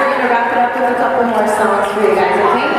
we're going to wrap it up with a couple more songs for you guys, okay?